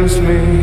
returns me,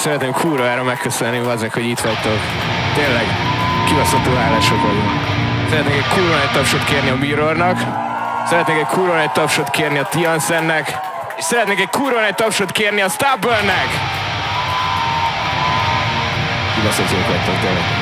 Szeretném kurvára megköszönni azok, hogy itt vagytok. Tényleg, kibaszottul hálásak vagyunk. Szeretnék egy kurva egy tapsot kérni a Mirrornak. Szeretnék egy kurva egy tapsot kérni a Tiansennek. És szeretnék egy kurva egy tapsot kérni a Stubbornnek. Kibaszott jók vagytok, tényleg.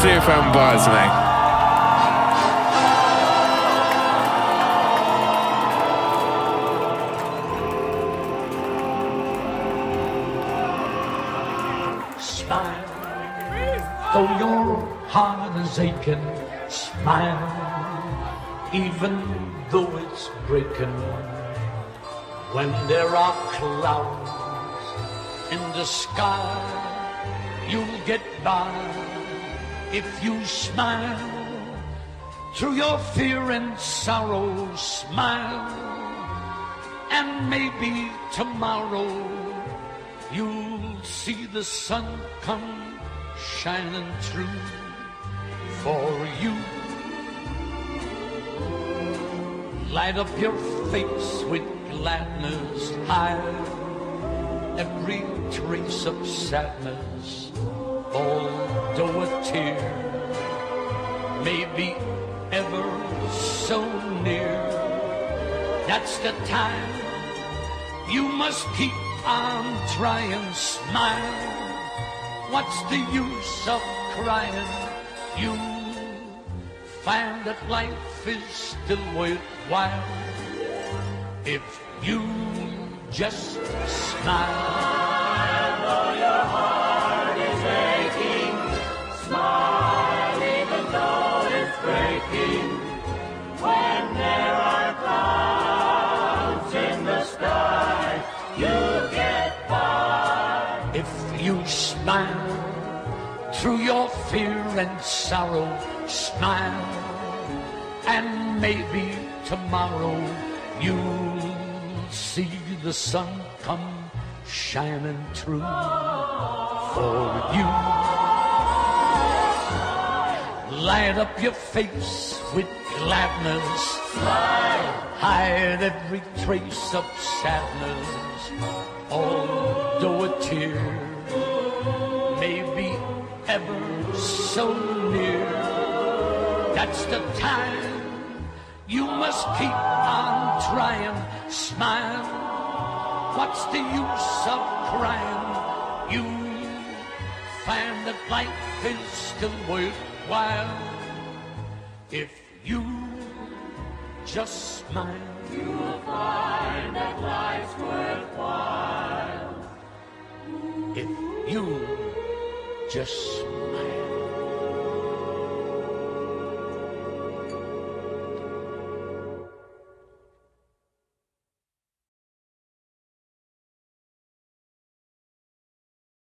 Szépen, bazd meg! Smile, though your heart is aching. Smile, even though it's breaking. When there are clouds in the sky, you'll get by if you smile. Through your fear and sorrow, smile, and maybe tomorrow you'll see the sun come shining through for you. Light up your face with gladness, hide every trace of sadness, although a tear may be ever so near. That's the time you must keep on trying, smile. What's the use of crying? You find that life is still worthwhile if you just smile. And sorrow, smile, and maybe tomorrow you'll see the sun come shining through for you. Light up your face with gladness. Hide every trace of sadness. Although a tear so near, that's the time you must keep on trying. Smile. What's the use of crying? You find that life is still worthwhile if you just smile. You will find that life's worthwhile if you just smile.